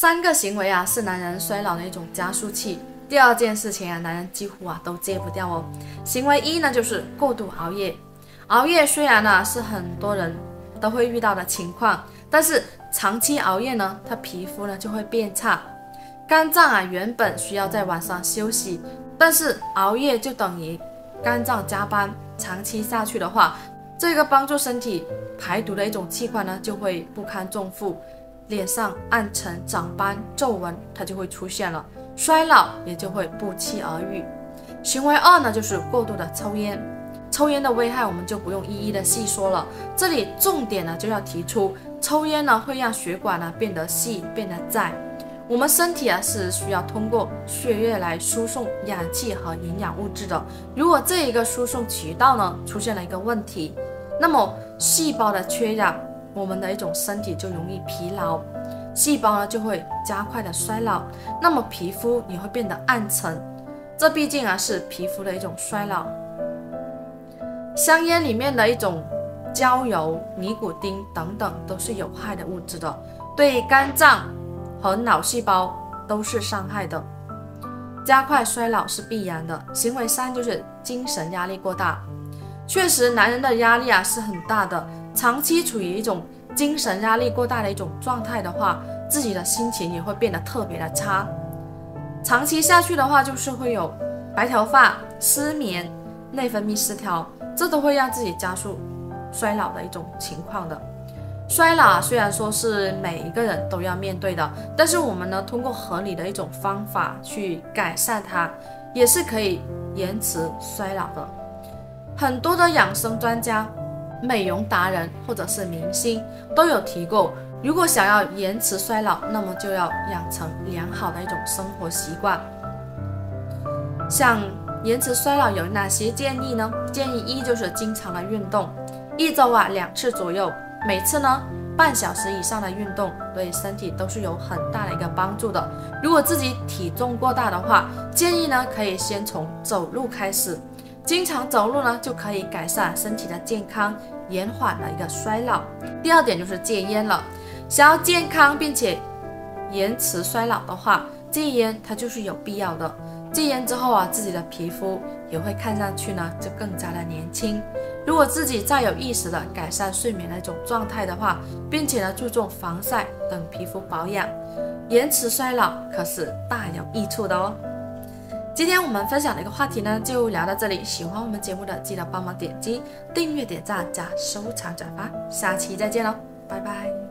三个行为啊，是男人衰老的一种加速器。第二件事情啊，男人几乎啊都戒不掉哦。行为一呢，就是过度熬夜。熬夜虽然呢是很多人都会遇到的情况，但是长期熬夜呢，他皮肤呢就会变差。肝脏啊原本需要在晚上休息，但是熬夜就等于肝脏加班，长期下去的话，这个帮助身体排毒的一种器官呢就会不堪重负。脸上暗沉、长斑、皱纹，它就会出现了，衰老也就会不期而遇。行为二呢，就是过度的抽烟。抽烟的危害我们就不用一一的细说了，这里重点呢就要提出，抽烟呢会让血管呢变得细、变得窄。我们身体啊是需要通过血液来输送氧气和营养物质的，如果这一个输送渠道呢出现了一个问题，那么细胞的缺氧。我们的一种身体就容易疲劳，细胞呢就会加快的衰老，那么皮肤也会变得暗沉，这毕竟啊是皮肤的一种衰老。香烟里面的一种焦油、尼古丁等等都是有害的物质的，对肝脏和脑细胞都是伤害的，加快衰老是必然的。行为三就是精神压力过大，确实男人的压力啊是很大的。长期处于一种精神压力过大的一种状态的话，自己的心情也会变得特别的差。长期下去的话，就是会有白头发、失眠、内分泌失调，这都会让自己加速衰老的一种情况的。衰老虽然说是每一个人都要面对的，但是我们呢，通过合理的一种方法去改善它，也是可以延迟衰老的。很多的养生专家。美容达人或者是明星都有提过，如果想要延迟衰老，那么就要养成良好的一种生活习惯。像延迟衰老有哪些建议呢？建议一就是经常的运动，一周啊两次左右，每次呢半小时以上的运动，对身体都是有很大的一个帮助的。如果自己体重过大的话，建议呢可以先从走路开始。经常走路呢，就可以改善身体的健康，延缓了一个衰老。第二点就是戒烟了。想要健康并且延迟衰老的话，戒烟它就是有必要的。戒烟之后啊，自己的皮肤也会看上去呢就更加的年轻。如果自己再有意识的改善睡眠的一种状态的话，并且呢注重防晒等皮肤保养，延迟衰老可是大有益处的哦。今天我们分享的一个话题呢，就聊到这里。喜欢我们节目的，记得帮忙点击订阅、点赞、加收藏、转发。下期再见喽，拜拜。